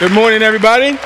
Good morning, everybody.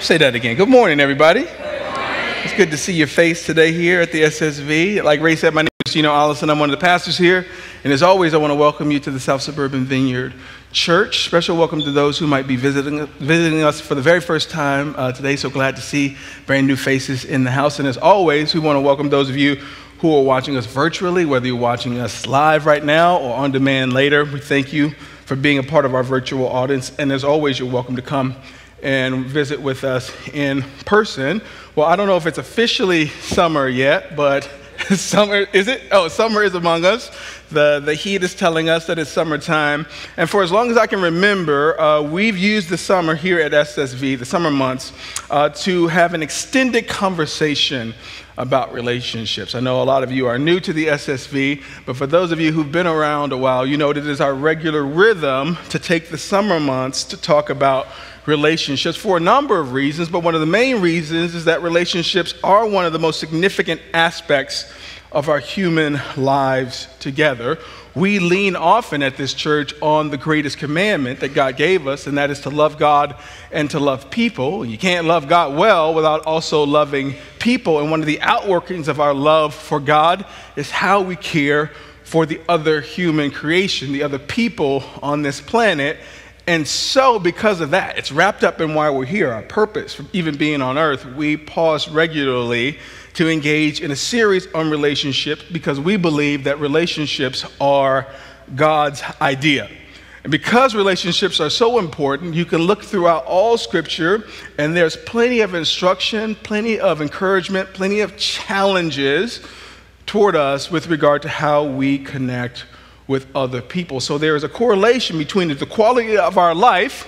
Say that again. Good morning, everybody. It's good to see your face today here at the SSV. Like Ray said, my name is Gino Allison. I'm one of the pastors here. And as always, I want to welcome you to the South Suburban Vineyard Church. Special welcome to those who might be visiting, visiting us for the very first time uh, today. So glad to see brand new faces in the house. And as always, we want to welcome those of you who are watching us virtually, whether you're watching us live right now or on demand later. We thank you for being a part of our virtual audience. And as always, you're welcome to come and visit with us in person. Well, I don't know if it's officially summer yet, but summer is it? Oh, summer is among us. The, the heat is telling us that it's summertime. And for as long as I can remember, uh, we've used the summer here at SSV, the summer months, uh, to have an extended conversation about relationships. I know a lot of you are new to the SSV, but for those of you who've been around a while, you know that it is our regular rhythm to take the summer months to talk about relationships for a number of reasons, but one of the main reasons is that relationships are one of the most significant aspects of our human lives together. We lean often at this church on the greatest commandment that God gave us, and that is to love God and to love people. You can't love God well without also loving people. And one of the outworkings of our love for God is how we care for the other human creation, the other people on this planet. And so, because of that, it's wrapped up in why we're here, our purpose for even being on earth. We pause regularly to engage in a series on relationships because we believe that relationships are God's idea. And because relationships are so important, you can look throughout all scripture and there's plenty of instruction, plenty of encouragement, plenty of challenges toward us with regard to how we connect with other people. So there is a correlation between the quality of our life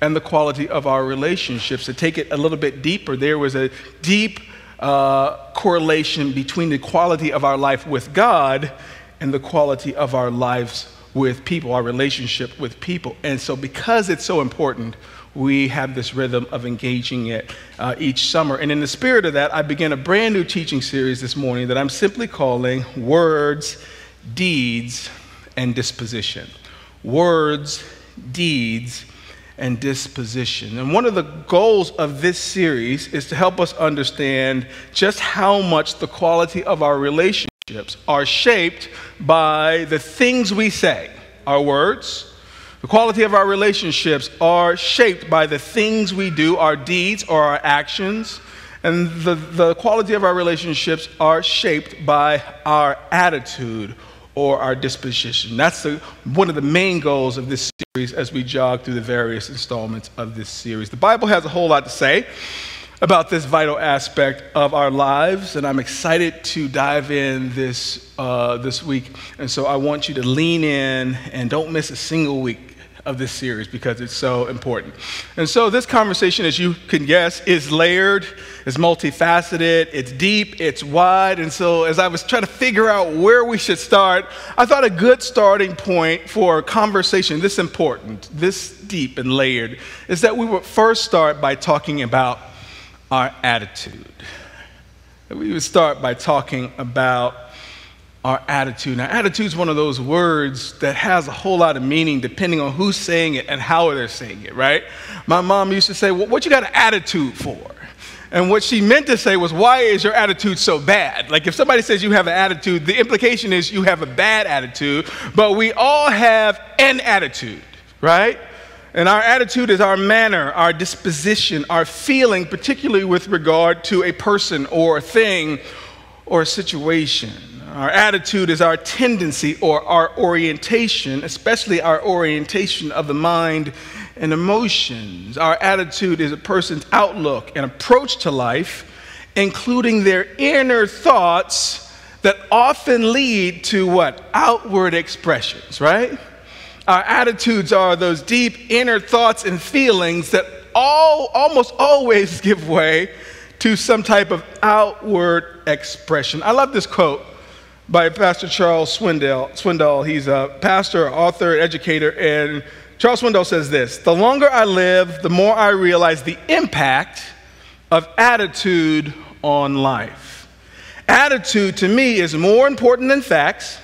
and the quality of our relationships. To take it a little bit deeper, there was a deep uh, correlation between the quality of our life with God and the quality of our lives with people, our relationship with people. And so, because it's so important, we have this rhythm of engaging it uh, each summer. And in the spirit of that, I begin a brand new teaching series this morning that I'm simply calling Words, Deeds, and Disposition. Words, Deeds, and disposition. And one of the goals of this series is to help us understand just how much the quality of our relationships are shaped by the things we say, our words. The quality of our relationships are shaped by the things we do, our deeds or our actions. And the, the quality of our relationships are shaped by our attitude or our disposition. That's the, one of the main goals of this series as we jog through the various installments of this series. The Bible has a whole lot to say about this vital aspect of our lives, and I'm excited to dive in this, uh, this week. And so I want you to lean in and don't miss a single week of this series because it's so important. And so, this conversation, as you can guess, is layered, is multifaceted, it's deep, it's wide. And so, as I was trying to figure out where we should start, I thought a good starting point for a conversation this important, this deep and layered, is that we would first start by talking about our attitude. We would start by talking about our attitude. Now, attitude is one of those words that has a whole lot of meaning depending on who's saying it and how they're saying it, right? My mom used to say, well, What you got an attitude for? And what she meant to say was, Why is your attitude so bad? Like, if somebody says you have an attitude, the implication is you have a bad attitude, but we all have an attitude, right? And our attitude is our manner, our disposition, our feeling, particularly with regard to a person or a thing or a situation. Our attitude is our tendency or our orientation, especially our orientation of the mind and emotions. Our attitude is a person's outlook and approach to life, including their inner thoughts that often lead to what? Outward expressions, right? Our attitudes are those deep inner thoughts and feelings that all, almost always give way to some type of outward expression. I love this quote by Pastor Charles Swindoll. Swindoll. He's a pastor, author, educator, and Charles Swindoll says this The longer I live, the more I realize the impact of attitude on life. Attitude to me is more important than facts,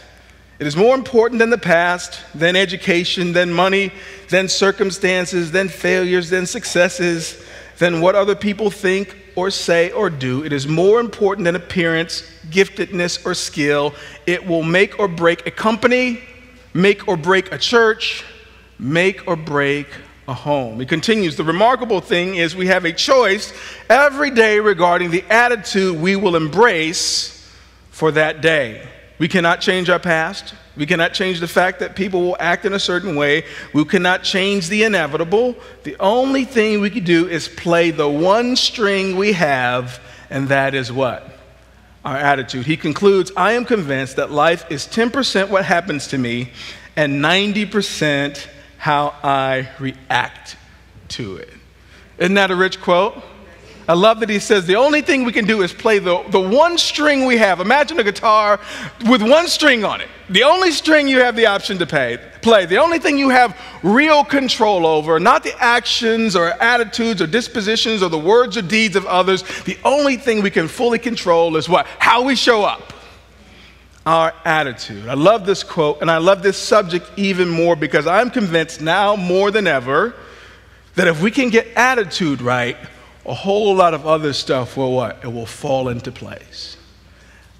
It is more important than the past, than education, than money, than circumstances, than failures, than successes, than what other people think or say or do. It is more important than appearance, giftedness, or skill. It will make or break a company, make or break a church, make or break a home. He continues The remarkable thing is we have a choice every day regarding the attitude we will embrace for that day. We cannot change our past. We cannot change the fact that people will act in a certain way. We cannot change the inevitable. The only thing we can do is play the one string we have, and that is what? Our attitude. He concludes I am convinced that life is 10% what happens to me and 90% how I react to it. Isn't that a rich quote? I love that he says the only thing we can do is play the, the one string we have. Imagine a guitar with one string on it. The only string you have the option to pay, play. The only thing you have real control over, not the actions or attitudes or dispositions or the words or deeds of others. The only thing we can fully control is what? How we show up. Our attitude. I love this quote and I love this subject even more because I'm convinced now more than ever that if we can get attitude right, a whole lot of other stuff will what? It will fall into place.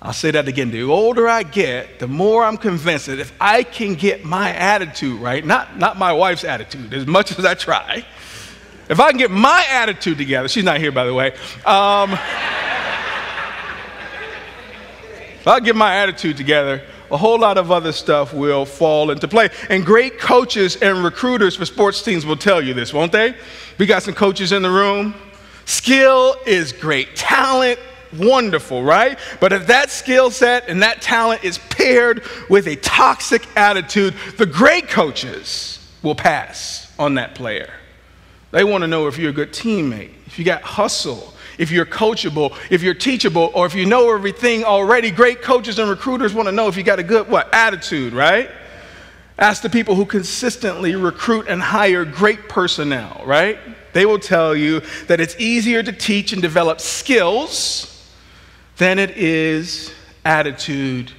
I'll say that again. The older I get, the more I'm convinced that if I can get my attitude right, not, not my wife's attitude, as much as I try, if I can get my attitude together, she's not here by the way. Um, if I get my attitude together, a whole lot of other stuff will fall into play. And great coaches and recruiters for sports teams will tell you this, won't they? We got some coaches in the room. Skill is great. Talent, wonderful, right? But if that skill set and that talent is paired with a toxic attitude, the great coaches will pass on that player. They want to know if you're a good teammate, if you got hustle, if you're coachable, if you're teachable, or if you know everything already. Great coaches and recruiters want to know if you got a good what attitude, right? Ask the people who consistently recruit and hire great personnel, right? They will tell you that it's easier to teach and develop skills than it is attitude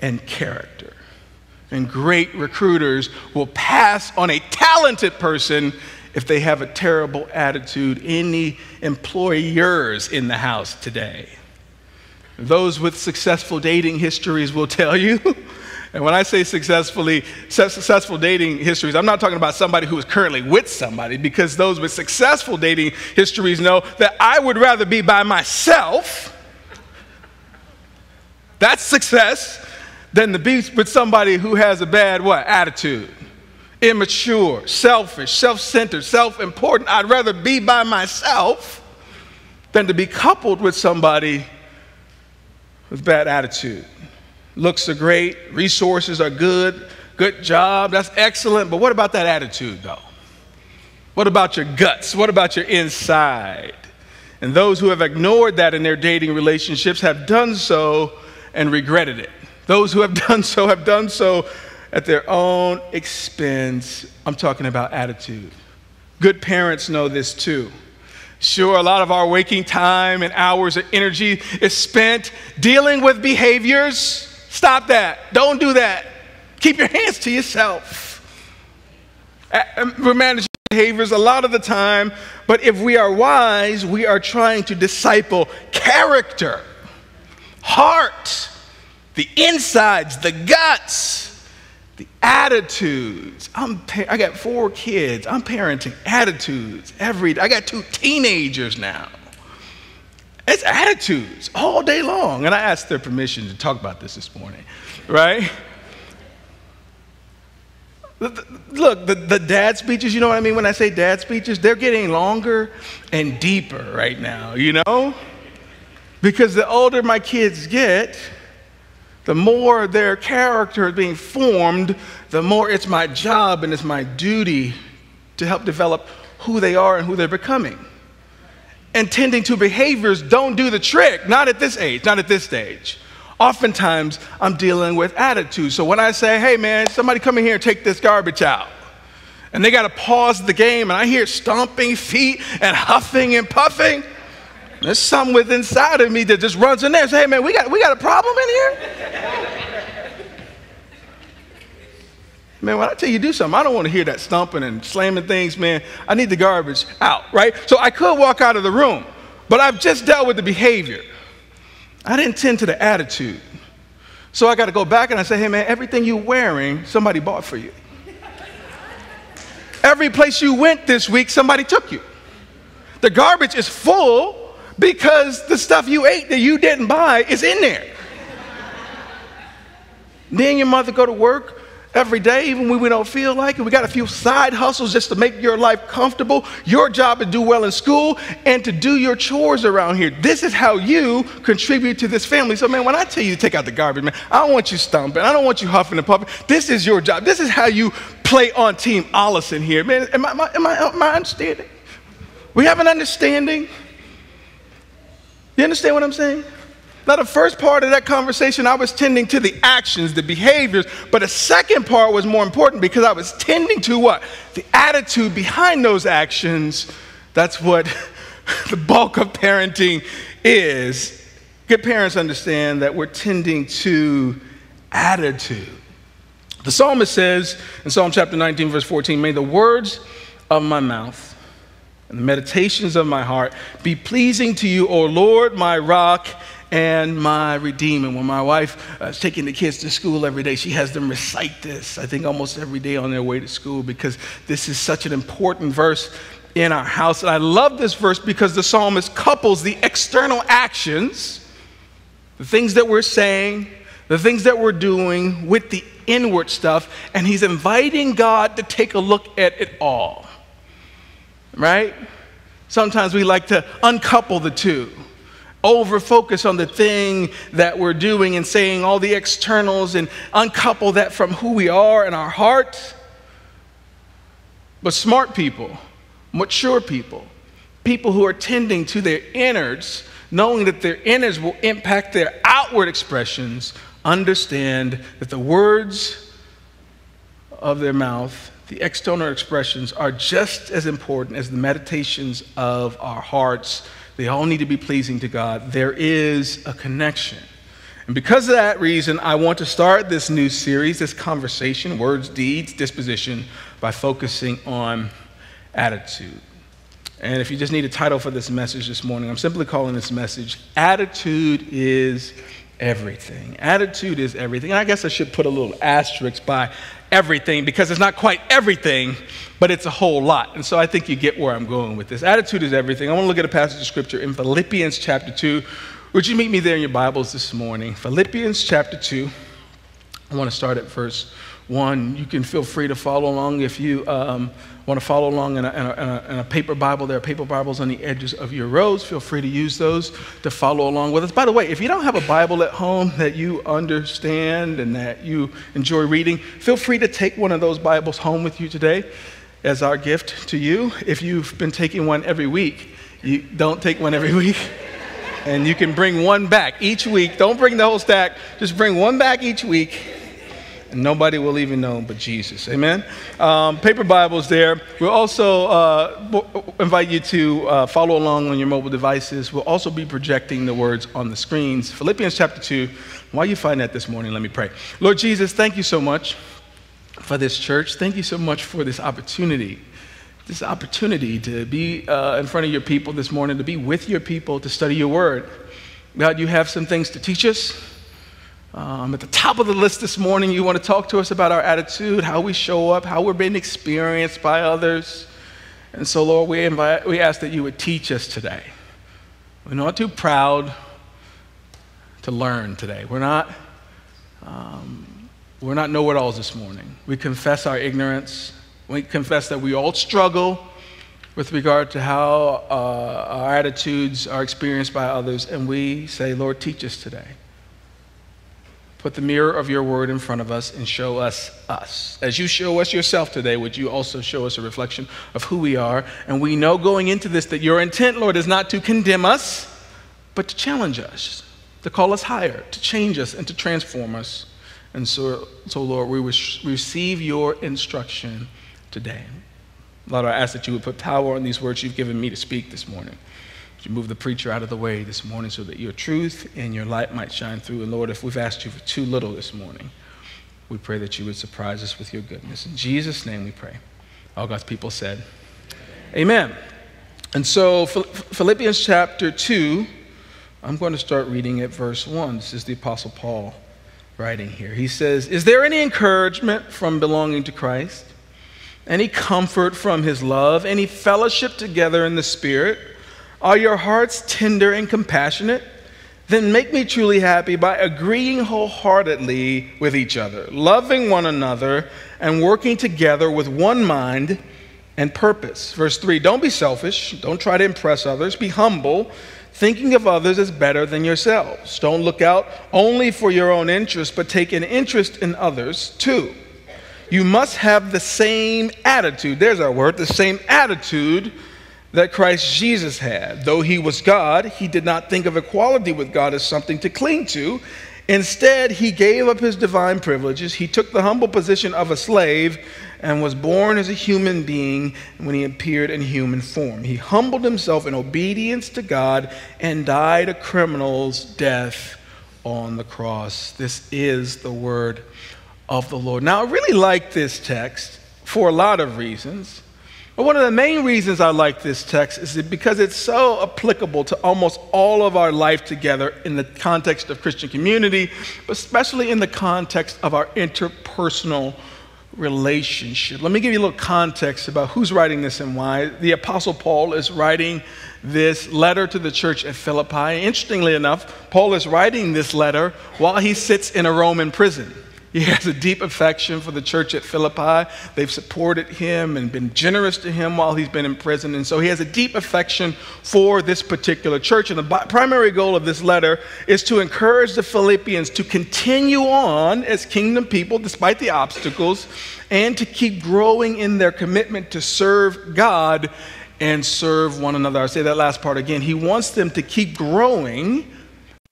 and character. And great recruiters will pass on a talented person if they have a terrible attitude. Any employers in the house today? Those with successful dating histories will tell you And when I say successfully, successful dating histories, I'm not talking about somebody who is currently with somebody, because those with successful dating histories know that I would rather be by myself. That's success than to be with somebody who has a bad what attitude, immature, selfish, self-centered, self-important. I'd rather be by myself than to be coupled with somebody with bad attitude looks are great, resources are good, good job, that's excellent. But what about that attitude, though? What about your guts? What about your inside? And those who have ignored that in their dating relationships have done so and regretted it. Those who have done so have done so at their own expense. I'm talking about attitude. Good parents know this too. Sure, a lot of our waking time and hours of energy is spent dealing with behaviors Stop that. Don't do that. Keep your hands to yourself. Um, we're managing behaviors a lot of the time, but if we are wise, we are trying to disciple character, heart, the insides, the guts, the attitudes. I'm, I got four kids. I'm parenting attitudes every. I got two teenagers now. It's attitudes all day long. And I asked their permission to talk about this this morning, right? Look, the, the dad speeches, you know what I mean when I say dad speeches? They're getting longer and deeper right now, you know? Because the older my kids get, the more their character is being formed, the more it's my job and it's my duty to help develop who they are and who they're becoming and tending to behaviors don't do the trick, not at this age, not at this stage. Oftentimes, I'm dealing with attitudes. So when I say, hey man, somebody come in here and take this garbage out, and they got to pause the game, and I hear stomping feet and huffing and puffing, there's something within inside of me that just runs in there and says, hey man, we got, we got a problem in here? Man, when I tell you do something, I don't want to hear that stomping and slamming things, man. I need the garbage out, right? So I could walk out of the room, but I've just dealt with the behavior. I didn't tend to the attitude. So I got to go back and I say, hey, man, everything you're wearing, somebody bought for you. Every place you went this week, somebody took you. The garbage is full because the stuff you ate that you didn't buy is in there. And your mother go to work every day, even when we don't feel like it. We got a few side hustles just to make your life comfortable. Your job to do well in school and to do your chores around here. This is how you contribute to this family. So, man, when I tell you to take out the garbage, man, I don't want you stumping. I don't want you huffing and puffing. This is your job. This is how you play on Team Allison here. Man, am I, am I, am I, am I understanding? We have an understanding. You understand what I'm saying? Now, the first part of that conversation, I was tending to the actions, the behaviors, but the second part was more important because I was tending to what? The attitude behind those actions. That's what the bulk of parenting is. Good parents understand that we're tending to attitude. The psalmist says in Psalm chapter 19, verse 14, May the words of my mouth and the meditations of my heart be pleasing to you, O Lord, my rock and my Redeemer. When my wife uh, is taking the kids to school every day, she has them recite this, I think almost every day on their way to school, because this is such an important verse in our house. And I love this verse because the psalmist couples the external actions, the things that we're saying, the things that we're doing, with the inward stuff, and he's inviting God to take a look at it all. Right? Sometimes we like to uncouple the two over focus on the thing that we're doing and saying all the externals and uncouple that from who we are and our heart. But smart people, mature people, people who are tending to their innards, knowing that their innards will impact their outward expressions, understand that the words of their mouth, the external expressions, are just as important as the meditations of our hearts they all need to be pleasing to God. There is a connection. And because of that reason, I want to start this new series, this conversation, words, deeds, disposition, by focusing on attitude. And if you just need a title for this message this morning, I'm simply calling this message Attitude is Everything. Attitude is everything. And I guess I should put a little asterisk by everything because it's not quite everything, but it's a whole lot. And so I think you get where I'm going with this. Attitude is everything. I want to look at a passage of scripture in Philippians chapter 2. Would you meet me there in your Bibles this morning? Philippians chapter 2. I want to start at verse 1. You can feel free to follow along if you um, want to follow along in a, in, a, in a, paper Bible. There are paper Bibles on the edges of your rows. Feel free to use those to follow along with us. By the way, if you don't have a Bible at home that you understand and that you enjoy reading, feel free to take one of those Bibles home with you today as our gift to you. If you've been taking one every week, you don't take one every week. And you can bring one back each week. Don't bring the whole stack, just bring one back each week and nobody will even know but Jesus. Amen. Um, paper Bibles there. We'll also uh, invite you to uh, follow along on your mobile devices. We'll also be projecting the words on the screens. Philippians chapter 2. While you find that this morning, let me pray. Lord Jesus, thank you so much for this church. Thank you so much for this opportunity. This opportunity to be uh, in front of your people this morning, to be with your people, to study your word. God, you have some things to teach us. Um, at the top of the list this morning, you want to talk to us about our attitude, how we show up, how we're being experienced by others. And so, Lord, we, invite, we ask that you would teach us today. We're not too proud to learn today. We're not, um, we're not know it alls this morning. We confess our ignorance. We confess that we all struggle with regard to how uh, our attitudes are experienced by others. And we say, Lord, teach us today. Put the mirror of your word in front of us and show us us. As you show us yourself today, would you also show us a reflection of who we are? And we know going into this that your intent, Lord, is not to condemn us, but to challenge us, to call us higher, to change us, and to transform us. And so, so Lord, we receive your instruction today. Lord, I ask that you would put power on these words you've given me to speak this morning. You move the preacher out of the way this morning so that your truth and your light might shine through? And Lord, if we've asked you for too little this morning, We pray that you would surprise us with your goodness. In Jesus' name we pray. All God's people said, Amen. And so, Philippians chapter 2, I'm going to start reading at verse 1. This is the Apostle Paul writing here. He says, Is there any encouragement from belonging to Christ? Any comfort from his love? Any fellowship together in the Spirit? Are your hearts tender and compassionate? Then make me truly happy by agreeing wholeheartedly with each other, loving one another, and working together with one mind and purpose. Verse 3 Don't be selfish, don't try to impress others, be humble thinking of others as better than yourselves. Don't look out only for your own interest, but take an interest in others too. You must have the same attitude, there's our word, the same attitude that Christ Jesus had. Though he was God, he did not think of equality with God as something to cling to. Instead, he gave up his divine privileges. He took the humble position of a slave and was born as a human being when he appeared in human form. He humbled himself in obedience to God and died a criminal's death on the cross. This is the word of the Lord. Now, I really like this text for a lot of reasons. One of the main reasons I like this text is because it's so applicable to almost all of our life together in the context of Christian community, but especially in the context of our interpersonal relationship. Let me give you a little context about who's writing this and why. The Apostle Paul is writing this letter to the church at Philippi. Interestingly enough, Paul is writing this letter while he sits in a Roman prison. He has a deep affection for the church at Philippi. They've supported him and been generous to him while he's been in prison. And so he has a deep affection for this particular church. And the primary goal of this letter is to encourage the Philippians to continue on as kingdom people despite the obstacles and to keep growing in their commitment to serve God and serve one another. I'll say that last part again. He wants them to keep growing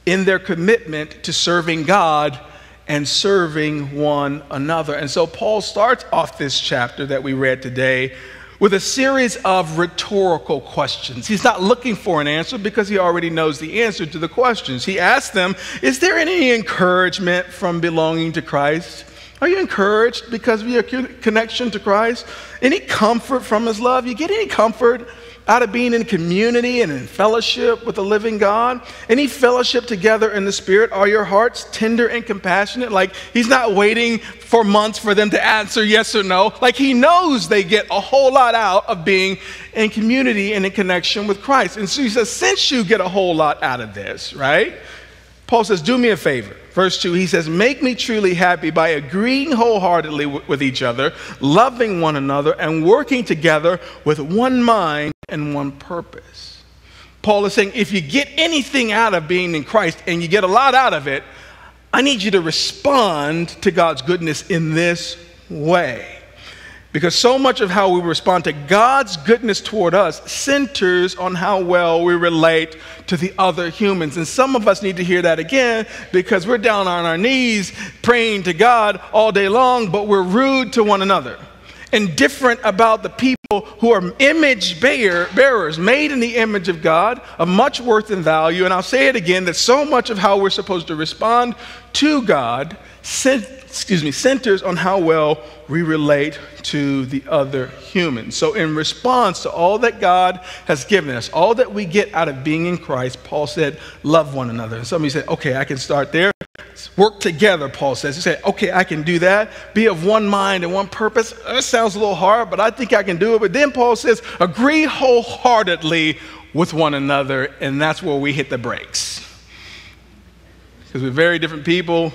in their commitment to serving God and serving one another. And so Paul starts off this chapter that we read today with a series of rhetorical questions. He's not looking for an answer because he already knows the answer to the questions. He asks them, Is there any encouragement from belonging to Christ? Are you encouraged because of your connection to Christ? Any comfort from his love? You get any comfort out of being in community and in fellowship with the living God? Any fellowship together in the Spirit? Are your hearts tender and compassionate? Like He's not waiting for months for them to answer yes or no. Like He knows they get a whole lot out of being in community and in connection with Christ. And so He says, since you get a whole lot out of this, right? Paul says, do me a favor. Verse 2, he says, Make me truly happy by agreeing wholeheartedly with each other, loving one another, and working together with one mind and one purpose. Paul is saying, if you get anything out of being in Christ and you get a lot out of it, I need you to respond to God's goodness in this way. Because so much of how we respond to God's goodness toward us centers on how well we relate to the other humans. And some of us need to hear that again because we're down on our knees praying to God all day long, but we're rude to one another indifferent about the people who are image bear, bearers, made in the image of God, of much worth and value. And I'll say it again that so much of how we're supposed to respond to God excuse me, centers on how well we relate to the other humans. So, in response to all that God has given us, all that we get out of being in Christ, Paul said, love one another. And somebody said, okay, I can start there. Work together, Paul says. He said, okay, I can do that. Be of one mind and one purpose. Uh, that sounds a little hard, but I think I can do it. But then Paul says, agree wholeheartedly with one another, and that's where we hit the brakes. Because we're very different people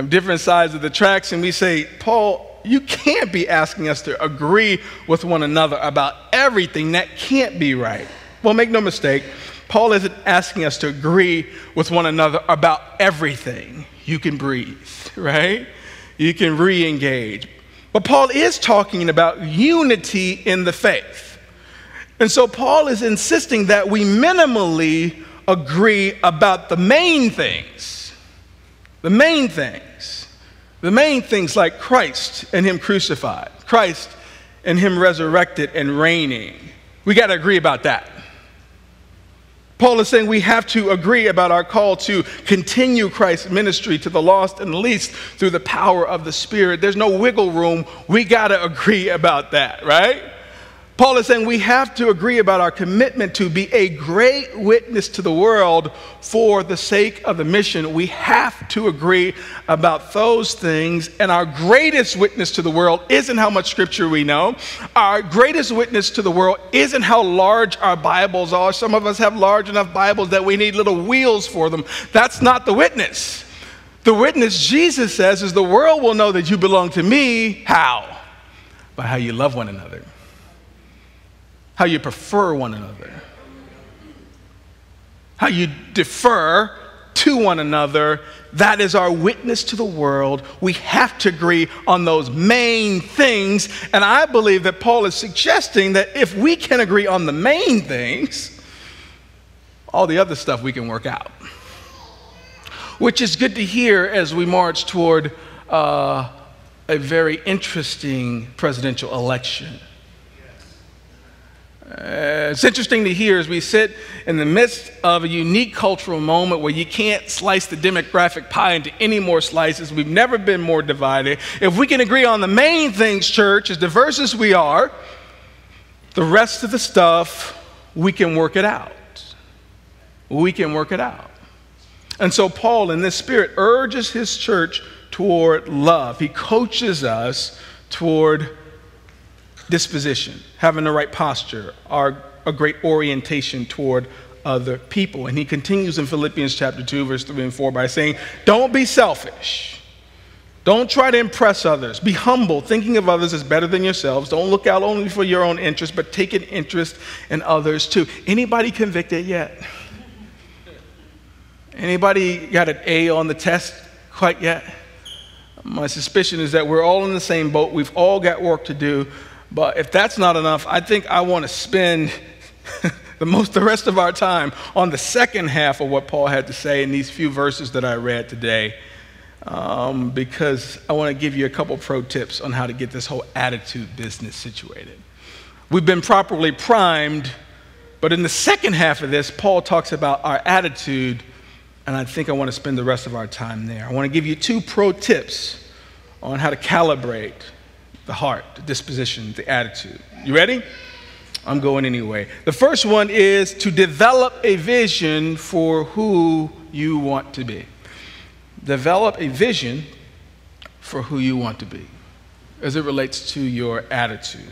from different sides of the tracks, and we say, Paul, you can't be asking us to agree with one another about everything. That can't be right. Well, make no mistake, Paul isn't asking us to agree with one another about everything. You can breathe, right? You can re engage. But Paul is talking about unity in the faith. And so Paul is insisting that we minimally agree about the main things. The main things. The main things like Christ and Him crucified, Christ and Him resurrected and reigning. We got to agree about that. Paul is saying we have to agree about our call to continue Christ's ministry to the lost and the least through the power of the Spirit. There's no wiggle room. We got to agree about that, right? Paul is saying we have to agree about our commitment to be a great witness to the world for the sake of the mission. We have to agree about those things. And our greatest witness to the world isn't how much scripture we know. Our greatest witness to the world isn't how large our Bibles are. Some of us have large enough Bibles that we need little wheels for them. That's not the witness. The witness, Jesus says, is the world will know that you belong to me. How? By how you love one another how you prefer one another, how you defer to one another. That is our witness to the world. We have to agree on those main things. And I believe that Paul is suggesting that if we can agree on the main things, all the other stuff we can work out. Which is good to hear as we march toward uh, a very interesting presidential election. Uh, it's interesting to hear as we sit in the midst of a unique cultural moment where you can't slice the demographic pie into any more slices. We've never been more divided. If we can agree on the main things, church, as diverse as we are, the rest of the stuff, we can work it out. We can work it out. And so, Paul, in this spirit, urges his church toward love. He coaches us toward disposition, having the right posture, our, a great orientation toward other people. And he continues in Philippians chapter 2, verse 3 and 4 by saying, Don't be selfish. Don't try to impress others. Be humble, thinking of others as better than yourselves. Don't look out only for your own interest, but take an interest in others too. Anybody convicted yet? Anybody got an A on the test quite yet? My suspicion is that we're all in the same boat. We've all got work to do. But if that's not enough, I think I want to spend the most the rest of our time on the second half of what Paul had to say in these few verses that I read today. Um, because I want to give you a couple pro tips on how to get this whole attitude business situated. We've been properly primed, but in the second half of this, Paul talks about our attitude, and I think I want to spend the rest of our time there. I want to give you two pro tips on how to calibrate the heart, the disposition, the attitude. You ready? I'm going anyway. The first one is to develop a vision for who you want to be. Develop a vision for who you want to be as it relates to your attitude.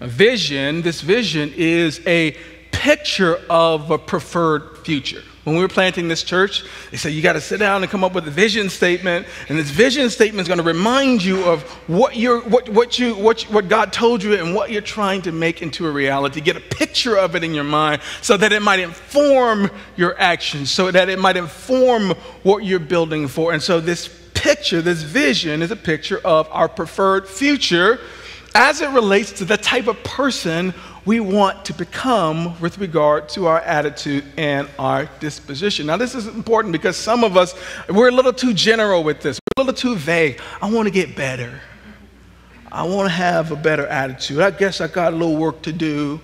A vision, this vision is a picture of a preferred future. When we were planting this church, they said you got to sit down and come up with a vision statement, and this vision statement is going to remind you of what you're, what, what you, what, what God told you, and what you're trying to make into a reality. Get a picture of it in your mind, so that it might inform your actions, so that it might inform what you're building for. And so this picture, this vision, is a picture of our preferred future as it relates to the type of person we want to become with regard to our attitude and our disposition. Now, this is important because some of us, we're a little too general with this, we're a little too vague. I want to get better. I want to have a better attitude. I guess I got a little work to do.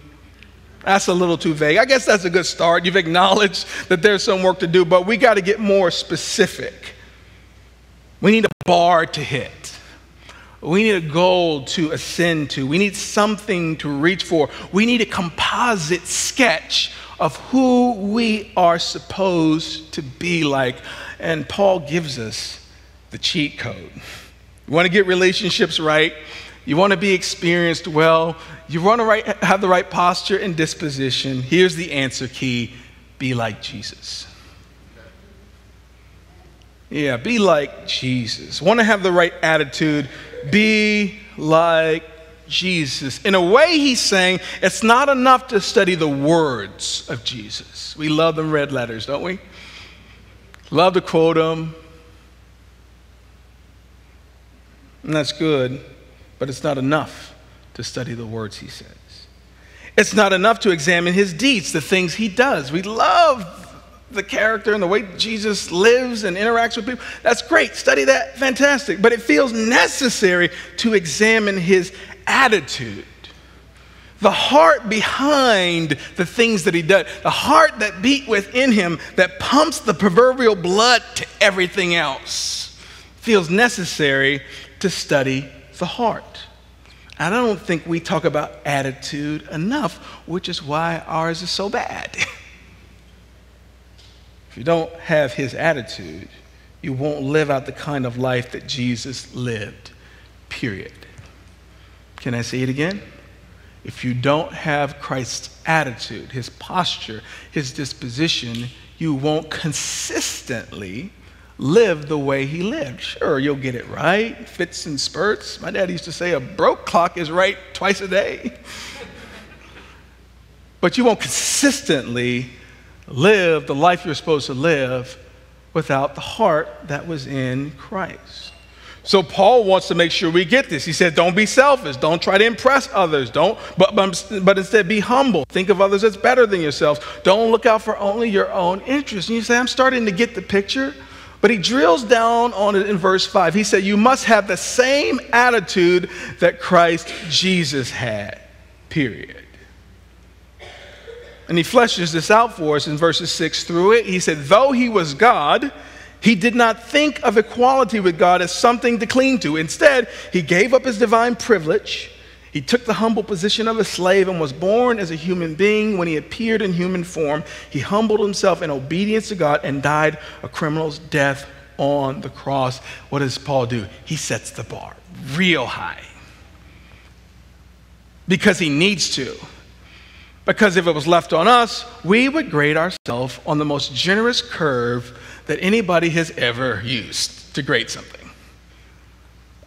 That's a little too vague. I guess that's a good start. You've acknowledged that there's some work to do, but we got to get more specific. We need a bar to hit. We need a goal to ascend to. We need something to reach for. We need a composite sketch of who we are supposed to be like. And Paul gives us the cheat code. You want to get relationships right, you want to be experienced well, you want to right, have the right posture and disposition. Here's the answer key be like Jesus. Yeah, be like Jesus. Want to have the right attitude be like Jesus. In a way, he's saying it's not enough to study the words of Jesus. We love them red letters, don't we? Love to quote them. And that's good, but it's not enough to study the words he says. It's not enough to examine his deeds, the things he does. We love the character and the way Jesus lives and interacts with people. That's great. Study that. Fantastic. But it feels necessary to examine his attitude. the heart behind the things that he does, the heart that beat within him that pumps the proverbial blood to everything else, feels necessary to study the heart. I don't think we talk about attitude enough, which is why ours is so bad. if you don't have his attitude, you won't live out the kind of life that Jesus lived, period. Can I say it again? If you don't have Christ's attitude, his posture, his disposition, you won't consistently live the way he lived. Sure, you'll get it right, fits and spurts. My dad used to say a broke clock is right twice a day. but you won't consistently live the life you're supposed to live without the heart that was in Christ. So Paul wants to make sure we get this. He said, "Don't be selfish. Don't try to impress others. Don't, but, but, but instead be humble. Think of others as better than yourselves. Don't look out for only your own interests." And you say, "I'm starting to get the picture." But he drills down on it in verse 5. He said, You must have the same attitude that Christ Jesus had, period. And he fleshes this out for us in verses 6 through it. He said, Though he was God, he did not think of equality with God as something to cling to. Instead, he gave up his divine privilege. He took the humble position of a slave and was born as a human being. When he appeared in human form, he humbled himself in obedience to God and died a criminal's death on the cross. What does Paul do? He sets the bar real high because he needs to. Because if it was left on us, we would grade ourselves on the most generous curve that anybody has ever used to grade something.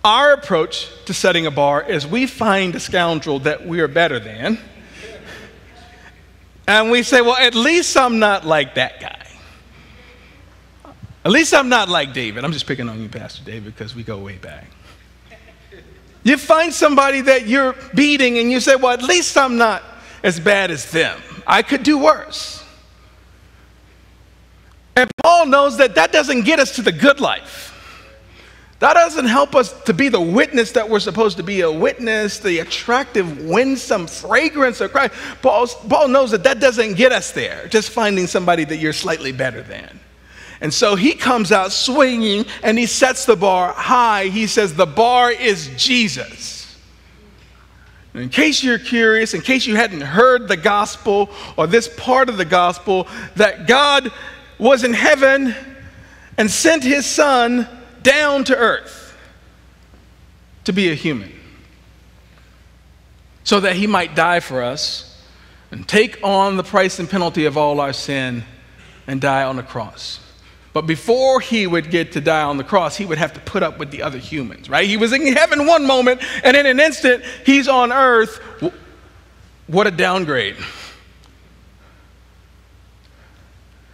Our approach to setting a bar is we find a scoundrel that we are better than, and we say, well, at least I'm not like that guy. At least I'm not like David. I'm just picking on you, Pastor David, because we go way back. You find somebody that you're beating and you say, well, at least I'm not as bad as them. I could do worse. And Paul knows that that doesn't get us to the good life. That doesn't help us to be the witness that we're supposed to be a witness, the attractive, winsome fragrance of Christ. Paul, Paul knows that that doesn't get us there, just finding somebody that you're slightly better than. And so he comes out swinging and he sets the bar high. He says, The bar is Jesus. In case you're curious, in case you hadn't heard the gospel or this part of the gospel, that God was in heaven and sent his son down to earth to be a human so that he might die for us and take on the price and penalty of all our sin and die on the cross. But before he would get to die on the cross, he would have to put up with the other humans, right? He was in heaven one moment, and in an instant, he's on earth. What a downgrade.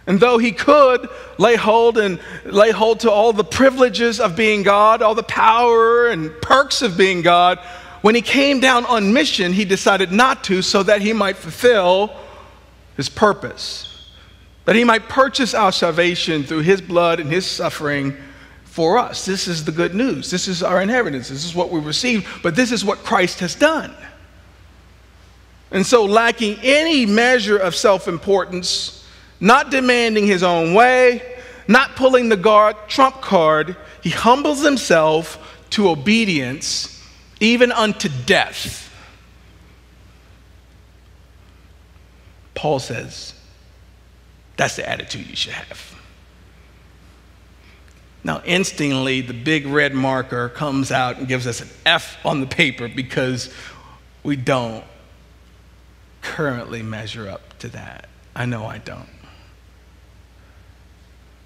And though he could lay hold and lay hold to all the privileges of being God, all the power and perks of being God, when he came down on mission, he decided not to so that he might fulfill his purpose. That he might purchase our salvation through his blood and his suffering for us. This is the good news. This is our inheritance. This is what we receive, but this is what Christ has done. And so, lacking any measure of self importance, not demanding his own way, not pulling the guard, trump card. He humbles himself to obedience, even unto death. Paul says, that's the attitude you should have. Now, instantly, the big red marker comes out and gives us an F on the paper because we don't currently measure up to that. I know I don't.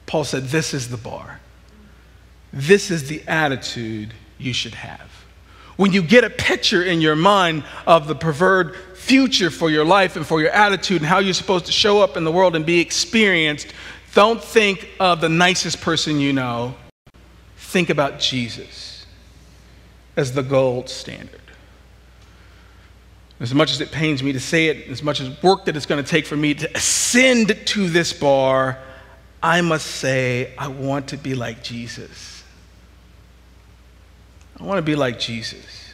Paul said, This is the bar. This is the attitude you should have. When you get a picture in your mind of the preferred future for your life and for your attitude and how you're supposed to show up in the world and be experienced, don't think of the nicest person you know. Think about Jesus as the gold standard. As much as it pains me to say it, as much as work that it's going to take for me to ascend to this bar, I must say, I want to be like Jesus. I want to be like Jesus.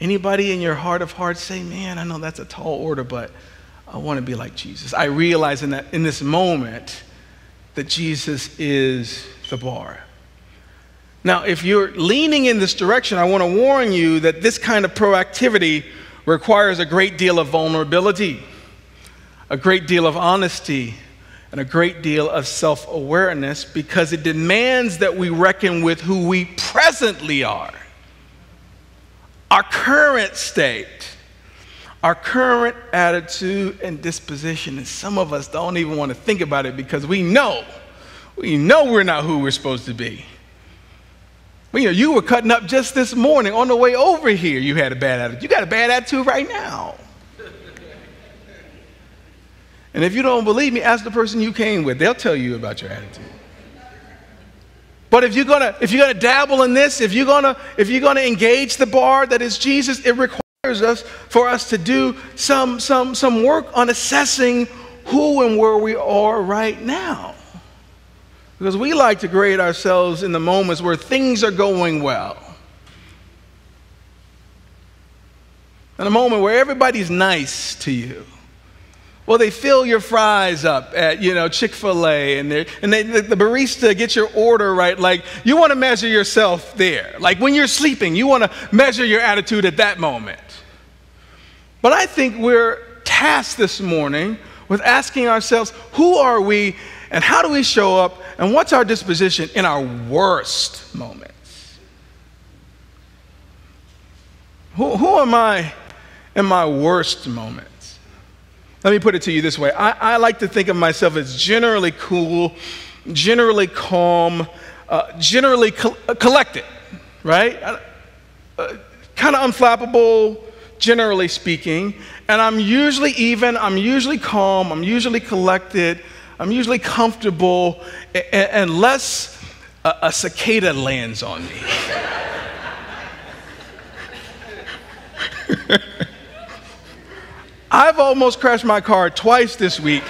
Anybody in your heart of hearts say, man, I know that's a tall order, but I want to be like Jesus. I realize in, that, in this moment that Jesus is the bar. Now, if you're leaning in this direction, I want to warn you that this kind of proactivity requires a great deal of vulnerability, a great deal of honesty, and a great deal of self awareness because it demands that we reckon with who we presently are, our current state, our current attitude and disposition. And some of us don't even want to think about it because we know, we know we're not who we're supposed to be. You know, you were cutting up just this morning on the way over here. You had a bad attitude. You got a bad attitude right now. And if you don't believe me, ask the person you came with. They'll tell you about your attitude. But if you're gonna if you're gonna dabble in this, if you're gonna if you're gonna engage the bar that is Jesus, it requires us for us to do some some some work on assessing who and where we are right now. Because we like to grade ourselves in the moments where things are going well. In a moment where everybody's nice to you. Well, they fill your fries up at, you know, Chick-fil-A and, and they, the, the barista gets your order right. Like, you want to measure yourself there. Like, when you're sleeping, you want to measure your attitude at that moment. But I think we're tasked this morning with asking ourselves, who are we and how do we show up and what's our disposition in our worst moments? Who, who am I in my worst moments? Let me put it to you this way I, I like to think of myself as generally cool, generally calm, uh, generally co- uh, collected, right? Uh, uh kind of unflappable, generally speaking. And I'm usually even, I'm usually calm, I'm usually collected. I'm usually comfortable unless a, a cicada lands on me. I've almost crashed my car twice this week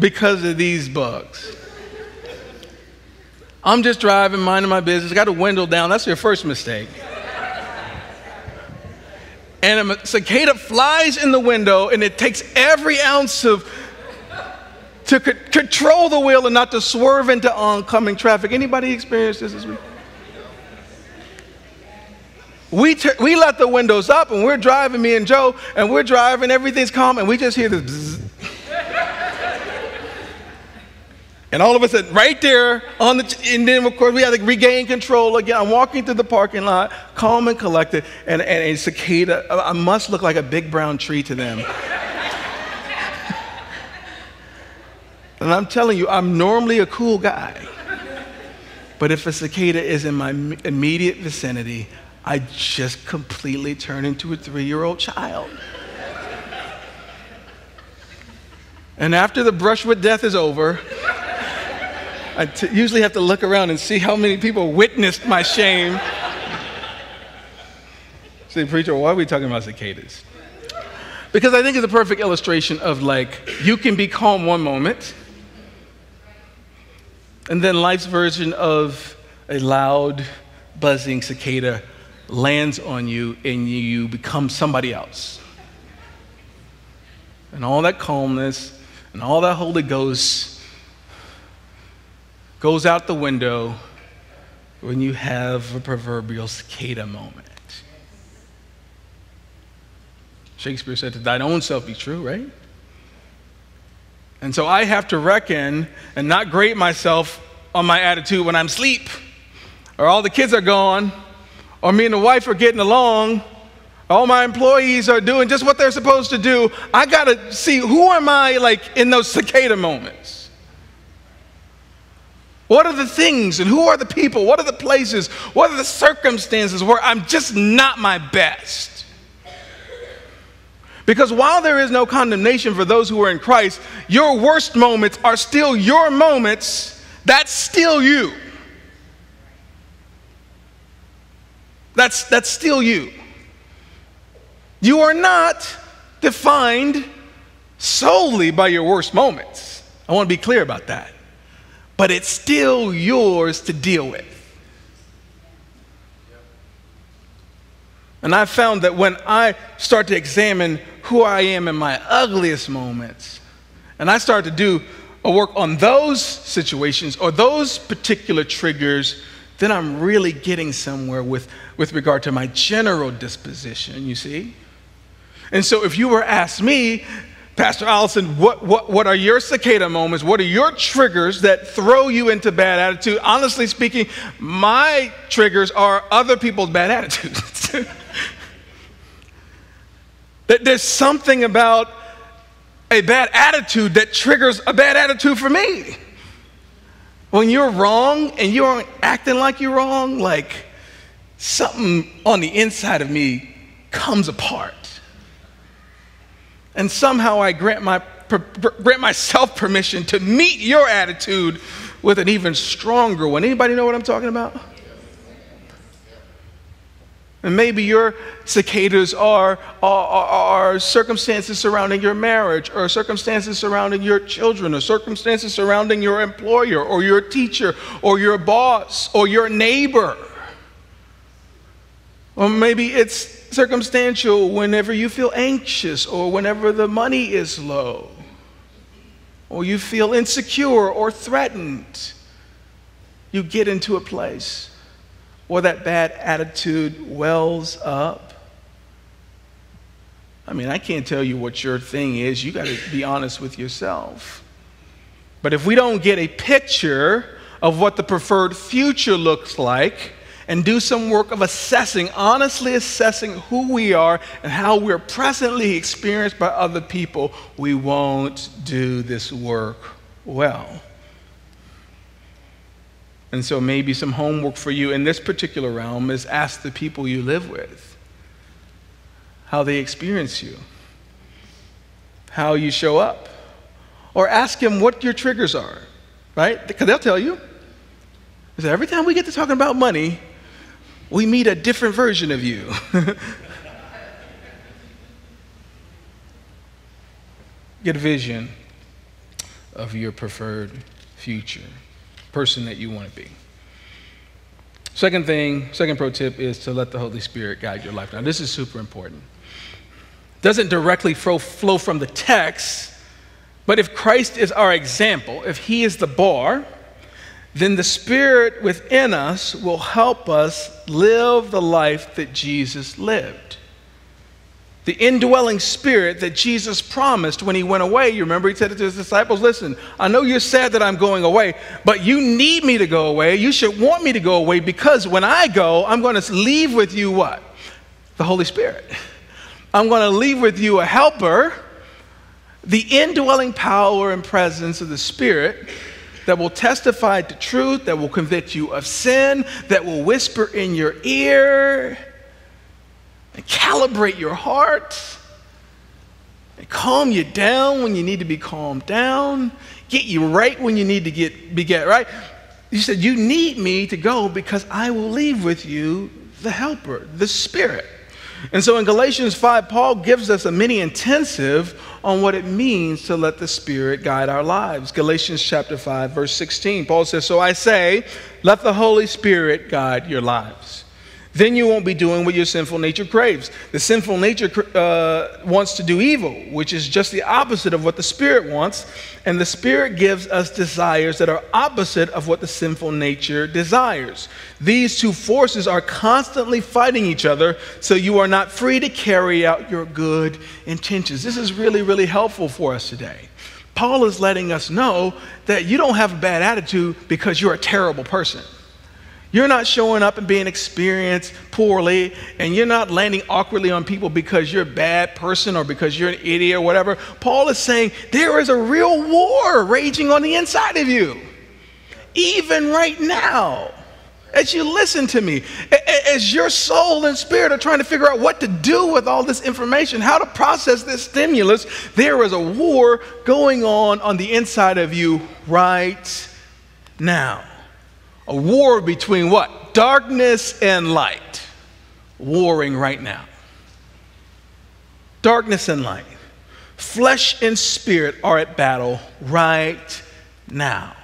because of these bugs. I'm just driving, minding my business, got a window down. That's your first mistake and a cicada flies in the window, and it takes every ounce of to c- control the wheel and not to swerve into oncoming traffic. Anybody experienced this this week? We, t- we let the windows up and we're driving, me and Joe, and we're driving, everything's calm, and we just hear this. And all of a sudden, right there on the, and then of course we had to regain control again. I'm walking through the parking lot, calm and collected, and, and a cicada, I must look like a big brown tree to them. and I'm telling you, I'm normally a cool guy. But if a cicada is in my immediate vicinity, I just completely turn into a three year old child. and after the brush with death is over, I t- usually have to look around and see how many people witnessed my shame. Say, preacher, why are we talking about cicadas? Because I think it's a perfect illustration of like, you can be calm one moment, and then life's version of a loud, buzzing cicada lands on you, and you become somebody else. And all that calmness and all that Holy Ghost goes out the window when you have a proverbial cicada moment. Shakespeare said, To thine own self be true, right? And so I have to reckon and not grate myself on my attitude when I'm asleep, or all the kids are gone, or me and the wife are getting along, all my employees are doing just what they're supposed to do. I got to see who am I like in those cicada moments. What are the things and who are the people? What are the places? What are the circumstances where I'm just not my best? Because while there is no condemnation for those who are in Christ, your worst moments are still your moments. That's still you. That's, that's still you. You are not defined solely by your worst moments. I want to be clear about that but it's still yours to deal with. And I found that when I start to examine who I am in my ugliest moments, and I start to do a work on those situations or those particular triggers, then I'm really getting somewhere with, with regard to my general disposition, you see? And so if you were asked me, Pastor Allison, what, what, what are your cicada moments? What are your triggers that throw you into bad attitude? Honestly speaking, my triggers are other people's bad attitudes. that there's something about a bad attitude that triggers a bad attitude for me. When you're wrong and you aren't acting like you're wrong, like something on the inside of me comes apart. And somehow I grant, my, grant myself permission to meet your attitude with an even stronger one. Anybody know what I'm talking about? And maybe your cicadas are, are, are, circumstances surrounding your marriage, or circumstances surrounding your children, or circumstances surrounding your employer, or your teacher, or your boss, or your neighbor. Or maybe it's circumstantial whenever you feel anxious or whenever the money is low or you feel insecure or threatened. You get into a place where that bad attitude wells up. I mean, I can't tell you what your thing is. You got to be honest with yourself. But if we don't get a picture of what the preferred future looks like, and do some work of assessing, honestly assessing who we are and how we're presently experienced by other people, we won't do this work well. And so, maybe some homework for you in this particular realm is ask the people you live with how they experience you, how you show up, or ask them what your triggers are, right? Because they'll tell you. Because every time we get to talking about money, we meet a different version of you. Get a vision of your preferred future, person that you want to be. Second thing, second pro tip is to let the Holy Spirit guide your life. Now, this is super important. Doesn't directly flow from the text, but if Christ is our example, if He is the bar, then the Spirit within us will help us live the life that Jesus lived. The indwelling spirit that Jesus promised when he went away. You remember he said it to his disciples Listen, I know you're sad that I'm going away, but you need me to go away. You should want me to go away because when I go, I'm going to leave with you what? The Holy Spirit. I'm going to leave with you a helper, the indwelling power and presence of the Spirit that will testify to truth, that will convict you of sin, that will whisper in your ear and calibrate your heart and calm you down when you need to be calmed down, get you right when you need to get, be get right. You said, You need me to go because I will leave with you the helper, the Spirit. And so in Galatians 5, Paul gives us a mini intensive on what it means to let the Spirit guide our lives. Galatians chapter 5, verse 16, Paul says, So I say, let the Holy Spirit guide your lives. Then you won't be doing what your sinful nature craves. The sinful nature uh, wants to do evil, which is just the opposite of what the Spirit wants. And the Spirit gives us desires that are opposite of what the sinful nature desires. These two forces are constantly fighting each other, so you are not free to carry out your good intentions. This is really, really helpful for us today. Paul is letting us know that you don't have a bad attitude because you're a terrible person. You're not showing up and being experienced poorly, and you're not landing awkwardly on people because you're a bad person or because you're an idiot or whatever. Paul is saying there is a real war raging on the inside of you, even right now. As you listen to me, as your soul and spirit are trying to figure out what to do with all this information, how to process this stimulus, there is a war going on on the inside of you right now. A war between what? Darkness and light. Warring right now. Darkness and light. Flesh and spirit are at battle right now.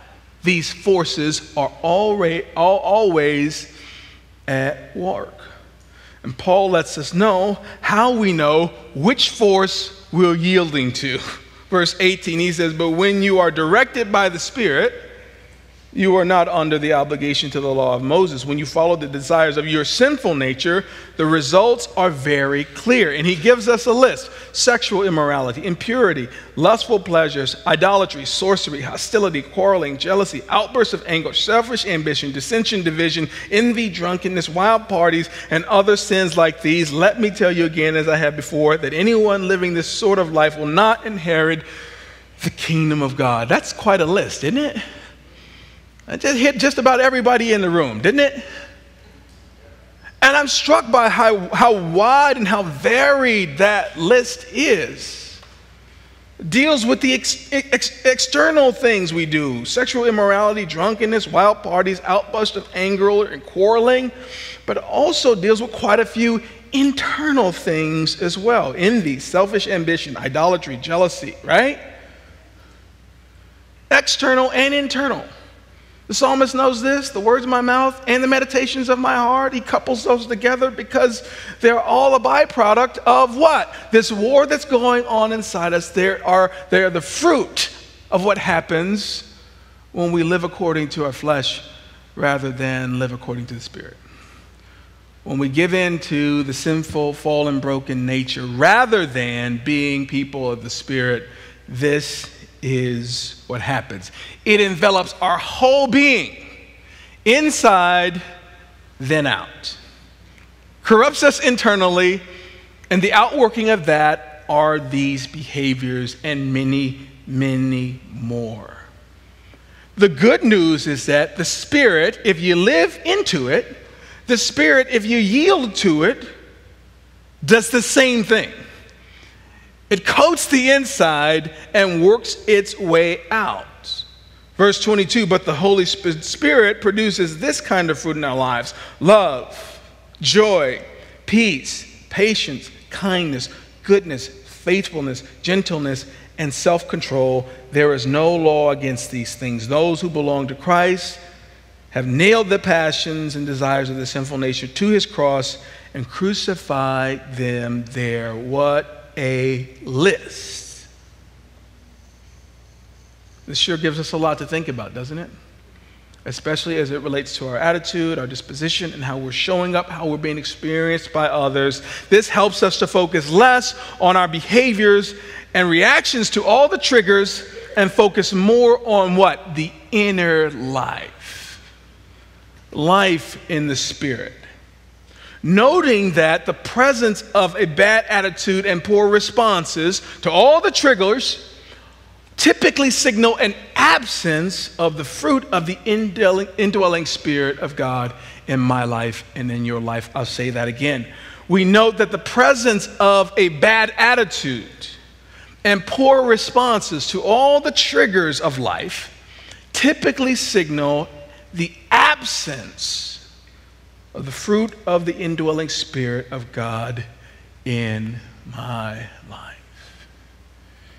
These forces are already, all, always at work. And Paul lets us know how we know which force we're yielding to. Verse 18, he says, But when you are directed by the Spirit, you are not under the obligation to the law of Moses. When you follow the desires of your sinful nature, the results are very clear. And he gives us a list sexual immorality, impurity, lustful pleasures, idolatry, sorcery, hostility, quarreling, jealousy, outbursts of anger, selfish ambition, dissension, division, envy, drunkenness, wild parties, and other sins like these. Let me tell you again, as I have before, that anyone living this sort of life will not inherit the kingdom of God. That's quite a list, isn't it? It just hit just about everybody in the room, didn't it? And I'm struck by how, how wide and how varied that list is. Deals with the ex, ex, external things we do sexual immorality, drunkenness, wild parties, outbursts of anger and quarreling, but also deals with quite a few internal things as well envy, selfish ambition, idolatry, jealousy, right? External and internal. The psalmist knows this the words of my mouth and the meditations of my heart. He couples those together because they're all a byproduct of what? This war that's going on inside us. They are, they are the fruit of what happens when we live according to our flesh rather than live according to the Spirit. When we give in to the sinful, fallen, broken nature rather than being people of the Spirit, this is what happens. It envelops our whole being, inside, then out. Corrupts us internally, and the outworking of that are these behaviors and many, many more. The good news is that the Spirit, if you live into it, the Spirit, if you yield to it, does the same thing. It coats the inside and works its way out. Verse 22 But the Holy Spirit produces this kind of fruit in our lives love, joy, peace, patience, kindness, goodness, faithfulness, gentleness, and self control. There is no law against these things. Those who belong to Christ have nailed the passions and desires of the sinful nature to his cross and crucified them there. What a list. This sure gives us a lot to think about, doesn't it? Especially as it relates to our attitude, our disposition, and how we're showing up, how we're being experienced by others. This helps us to focus less on our behaviors and reactions to all the triggers and focus more on what? The inner life. Life in the Spirit noting that the presence of a bad attitude and poor responses to all the triggers typically signal an absence of the fruit of the indwelling spirit of God in my life and in your life. I'll say that again. We note that the presence of a bad attitude and poor responses to all the triggers of life typically signal the absence of the fruit of the indwelling Spirit of God in my life.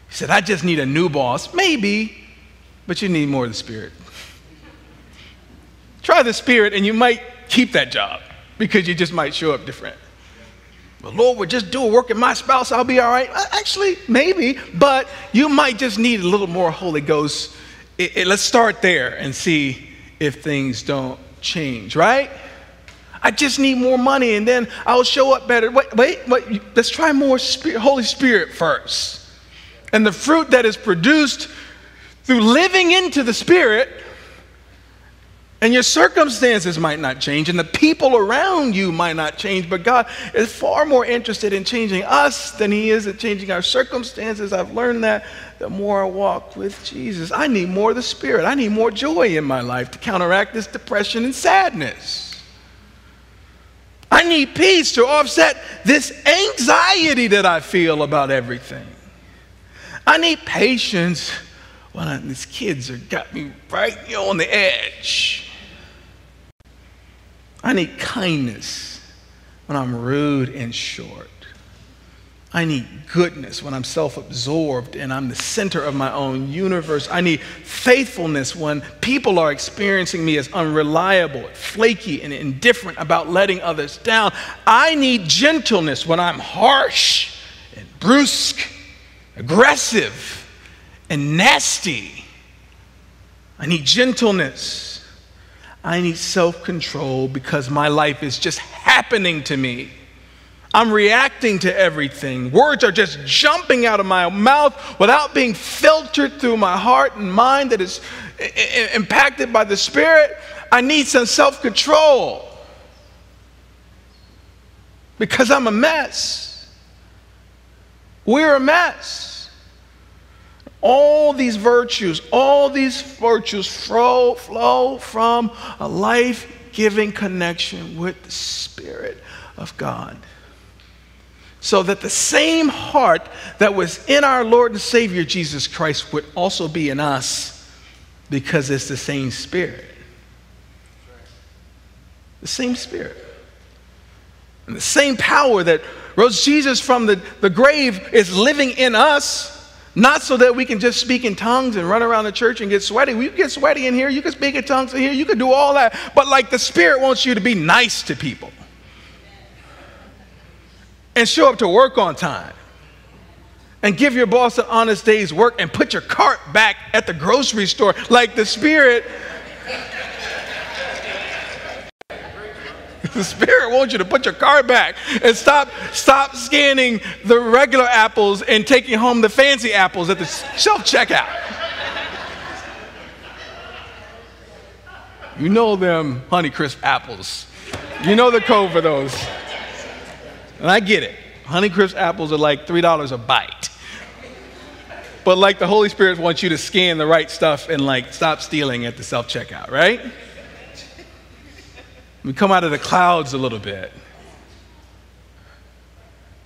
He said, I just need a new boss. Maybe, but you need more of the Spirit. Try the Spirit, and you might keep that job because you just might show up different. But Lord would just do a work in my spouse, I'll be all right. Uh, actually, maybe, but you might just need a little more Holy Ghost. It, it, let's start there and see if things don't change, right? I just need more money and then I'll show up better. Wait, wait, wait. Let's try more Spirit, Holy Spirit first. And the fruit that is produced through living into the Spirit, and your circumstances might not change, and the people around you might not change, but God is far more interested in changing us than He is in changing our circumstances. I've learned that the more I walk with Jesus. I need more of the Spirit. I need more joy in my life to counteract this depression and sadness. I need peace to offset this anxiety that I feel about everything. I need patience when these kids have got me right on the edge. I need kindness when I'm rude and short. I need goodness when I'm self absorbed and I'm the center of my own universe. I need faithfulness when people are experiencing me as unreliable, flaky, and indifferent about letting others down. I need gentleness when I'm harsh and brusque, aggressive, and nasty. I need gentleness. I need self control because my life is just happening to me. I'm reacting to everything. Words are just jumping out of my mouth without being filtered through my heart and mind that is impacted by the Spirit. I need some self control because I'm a mess. We're a mess. All these virtues, all these virtues flow, flow from a life giving connection with the Spirit of God so that the same heart that was in our Lord and Savior Jesus Christ would also be in us because it's the same Spirit. The same Spirit. And the same power that rose Jesus from the, the grave is living in us. Not so that we can just speak in tongues and run around the church and get sweaty. We get sweaty in here. You can speak in tongues in here. You can do all that. But like the Spirit wants you to be nice to people and show up to work on time and give your boss an honest day's work and put your cart back at the grocery store like the Spirit. the Spirit wants you to put your cart back and stop, stop scanning the regular apples and taking home the fancy apples at the self checkout. You know them Honeycrisp apples. You know the code for those. And I get it. Honeycrisp apples are like $3 a bite. But like the Holy Spirit wants you to scan the right stuff and like stop stealing at the self checkout, right? We come out of the clouds a little bit.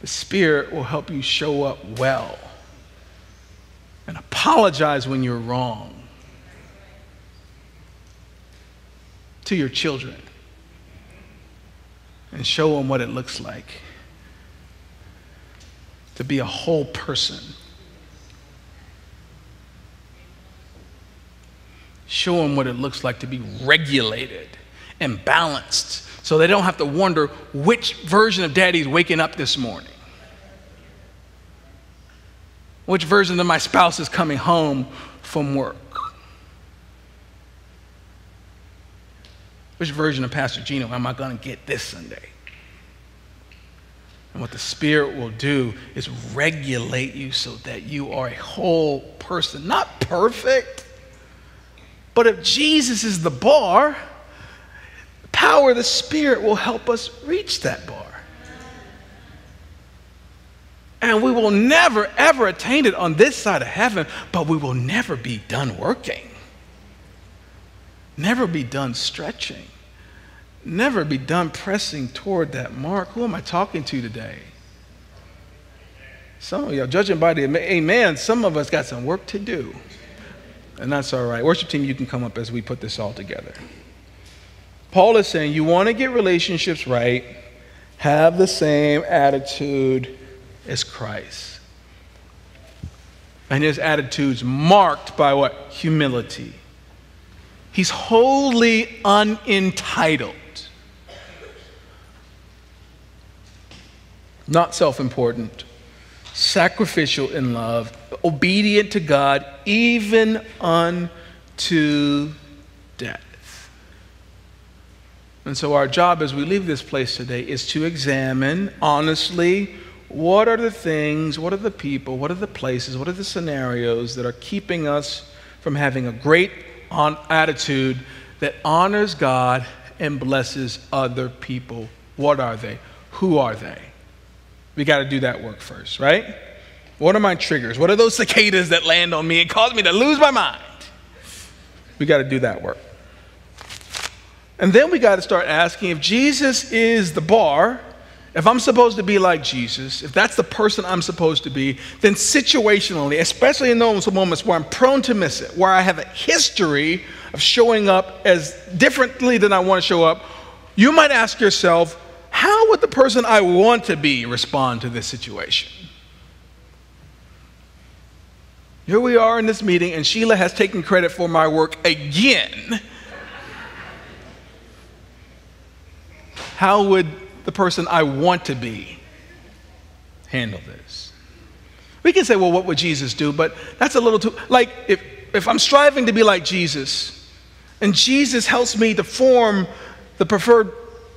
The Spirit will help you show up well and apologize when you're wrong to your children and show them what it looks like to be a whole person. Show them what it looks like to be regulated and balanced so they don't have to wonder which version of daddy's waking up this morning. Which version of my spouse is coming home from work? Which version of Pastor Gino am I going to get this Sunday? And what the Spirit will do is regulate you so that you are a whole person. Not perfect, but if Jesus is the bar, the power of the Spirit will help us reach that bar. And we will never, ever attain it on this side of heaven, but we will never be done working, never be done stretching never be done pressing toward that mark. Who am I talking to today? Some of y'all, judging by the amen, some of us got some work to do. And that's all right. Worship team, you can come up as we put this all together. Paul is saying you want to get relationships right, have the same attitude as Christ. And his attitude's marked by what? Humility. He's wholly unentitled. Not self important, sacrificial in love, obedient to God, even unto death. And so, our job as we leave this place today is to examine honestly what are the things, what are the people, what are the places, what are the scenarios that are keeping us from having a great on attitude that honors God and blesses other people. What are they? Who are they? We got to do that work first, right? What are my triggers? What are those cicadas that land on me and cause me to lose my mind? We got to do that work. And then we got to start asking if Jesus is the bar, if I'm supposed to be like Jesus, if that's the person I'm supposed to be, then situationally, especially in those moments where I'm prone to miss it, where I have a history of showing up as differently than I want to show up, you might ask yourself, how would the person I want to be respond to this situation? Here we are in this meeting, and Sheila has taken credit for my work again. How would the person I want to be handle this? We can say, well, what would Jesus do? But that's a little too, like, if, if I'm striving to be like Jesus, and Jesus helps me to form the preferred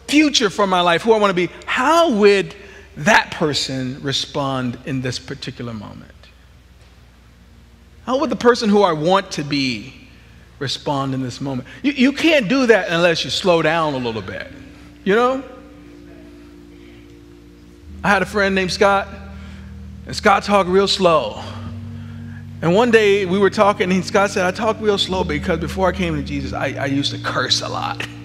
future for my life, who I want to be, how would that person respond in this particular moment? How would the person who I want to be respond in this moment? You, you can't do that unless you slow down a little bit. You know? I had a friend named Scott, and Scott talked real slow. And one day we were talking, and Scott said, I talk real slow because before I came to Jesus, I, I used to curse a lot.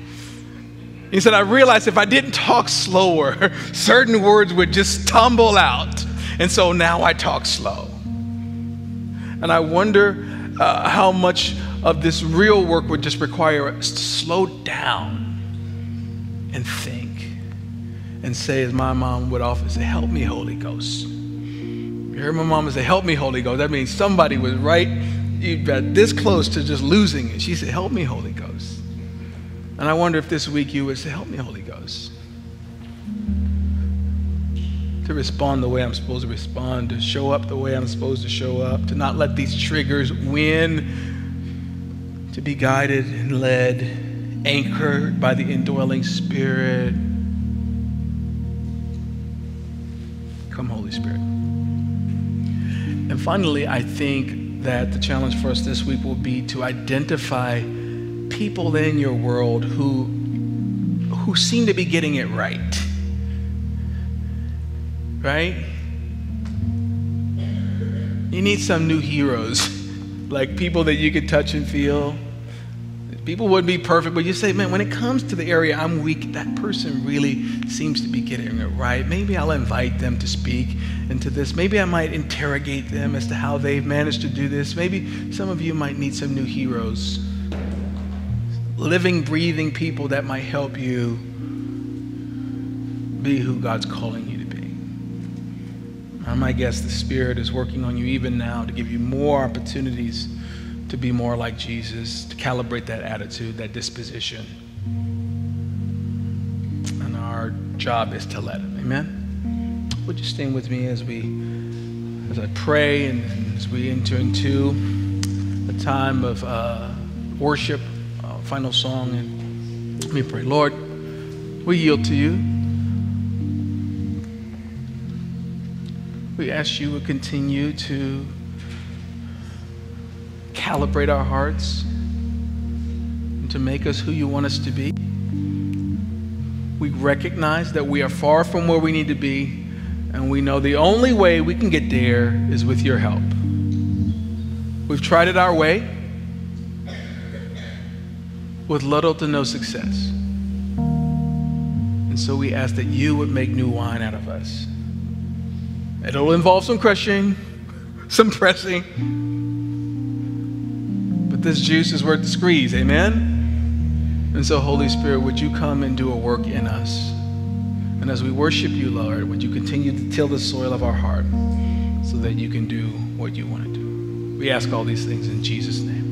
He said, I realized if I didn't talk slower, certain words would just tumble out. And so now I talk slow. And I wonder uh, how much of this real work would just require us to slow down and think and say, as my mom would often say, Help me, Holy Ghost. You heard my mama say, Help me, Holy Ghost. That means somebody was right, you got this close to just losing it. She said, Help me, Holy Ghost. And I wonder if this week you would say, Help me, Holy Ghost to respond the way I'm supposed to respond, to show up the way I'm supposed to show up, to not let these triggers win, to be guided and led, anchored by the indwelling Spirit. Come, Holy Spirit. And finally, I think that the challenge for us this week will be to identify people in your world who, who seem to be getting it right right? You need some new heroes, like people that you could touch and feel. People wouldn't be perfect, but you say, man, when it comes to the area I'm weak, that person really seems to be getting it right. Maybe I'll invite them to speak into this. Maybe I might interrogate them as to how they've managed to do this. Maybe some of you might need some new heroes. Living, breathing people that might help you be who God's calling you to be. I might guess the Spirit is working on you even now to give you more opportunities to be more like Jesus, to calibrate that attitude, that disposition. And our job is to let Him. Amen? Would you stand with me as we, as I pray and, and as we enter into a time of uh, worship, final song, and let me pray. Lord, we yield to you. We ask you would continue to calibrate our hearts and to make us who you want us to be. We recognize that we are far from where we need to be, and we know the only way we can get there is with your help. We've tried it our way with little to no success. And so we ask that you would make new wine out of us. It'll involve some crushing, some pressing. But this juice is worth the squeeze, amen? And so, Holy Spirit, would you come and do a work in us? And as we worship you, Lord, would you continue to till the soil of our heart so that you can do what you want to do? We ask all these things in Jesus' name.